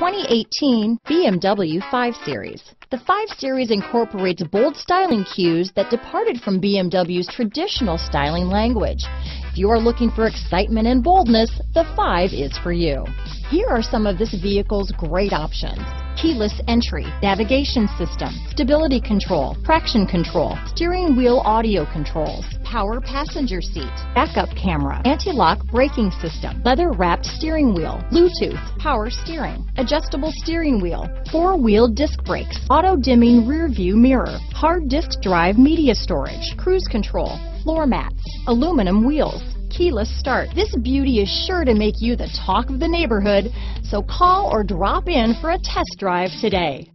2018 BMW 5 Series. The 5 Series incorporates bold styling cues that departed from BMW's traditional styling language. If you are looking for excitement and boldness, the 5 is for you. Here are some of this vehicle's great options. Keyless entry, navigation system, stability control, traction control, steering wheel audio controls, power passenger seat, backup camera, anti-lock braking system, leather wrapped steering wheel, Bluetooth, power steering, adjustable steering wheel, four wheel disc brakes, auto dimming rear view mirror, hard disk drive media storage, cruise control, floor mats, aluminum wheels, keyless start. This beauty is sure to make you the talk of the neighborhood, so call or drop in for a test drive today.